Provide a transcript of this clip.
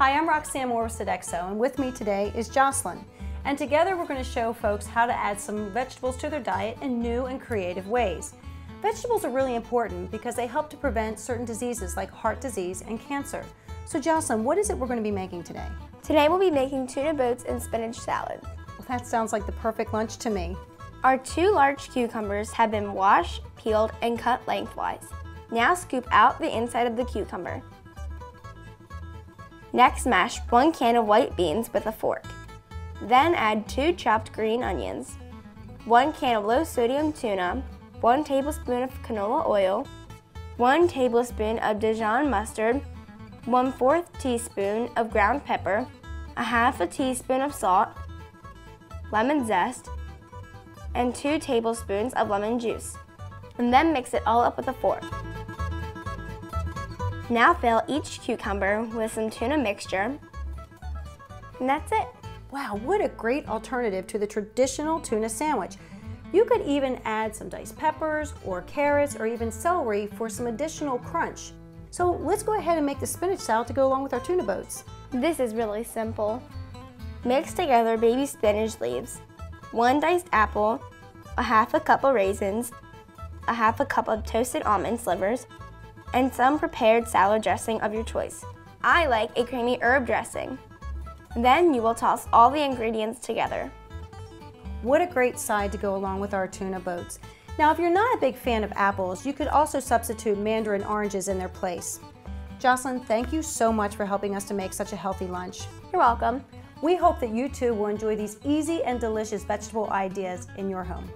Hi, I'm Roxanne Moore with Sodexo, and with me today is Jocelyn. And together we're going to show folks how to add some vegetables to their diet in new and creative ways. Vegetables are really important because they help to prevent certain diseases like heart disease and cancer. So Jocelyn, what is it we're going to be making today? Today we'll be making tuna boats and spinach salad. Well, that sounds like the perfect lunch to me. Our two large cucumbers have been washed, peeled, and cut lengthwise. Now scoop out the inside of the cucumber. Next mash one can of white beans with a fork. Then add two chopped green onions, one can of low sodium tuna, one tablespoon of canola oil, one tablespoon of Dijon mustard, one fourth teaspoon of ground pepper, a half a teaspoon of salt, lemon zest, and two tablespoons of lemon juice. And then mix it all up with a fork. Now fill each cucumber with some tuna mixture. And that's it. Wow, what a great alternative to the traditional tuna sandwich. You could even add some diced peppers or carrots or even celery for some additional crunch. So let's go ahead and make the spinach salad to go along with our tuna boats. This is really simple. Mix together baby spinach leaves, one diced apple, a half a cup of raisins, a half a cup of toasted almond slivers, and some prepared salad dressing of your choice. I like a creamy herb dressing. Then you will toss all the ingredients together. What a great side to go along with our tuna boats. Now, if you're not a big fan of apples, you could also substitute mandarin oranges in their place. Jocelyn, thank you so much for helping us to make such a healthy lunch. You're welcome. We hope that you too will enjoy these easy and delicious vegetable ideas in your home.